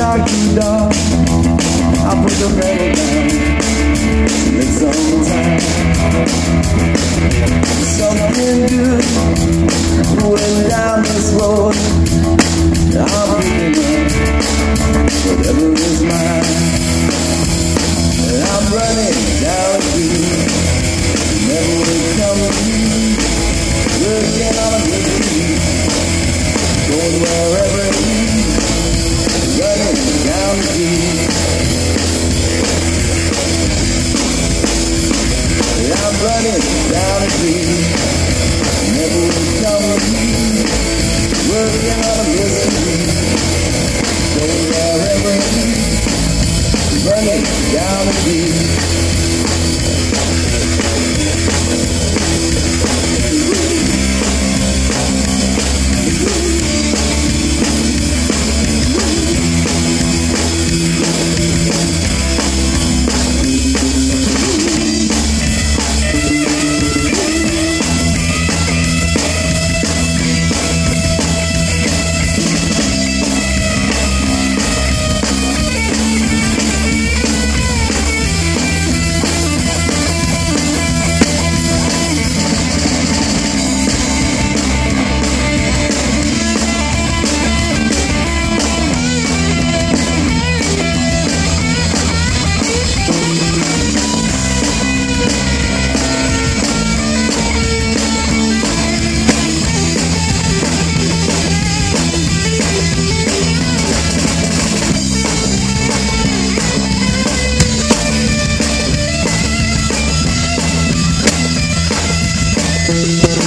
dark. I put the pedal down. It's some time. Something good went down this road. I'm picking up whatever is mine. And I'm running down street. Never will come to me. Looking on a running down the street. Never will come to me. Working on a mystery. Going wherever it leads. Running down the street. Thank